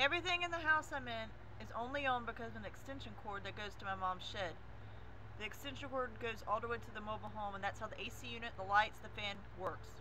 Everything in the house I'm in is only on because of an extension cord that goes to my mom's shed. The extension cord goes all the way to the mobile home and that's how the AC unit, the lights, the fan works.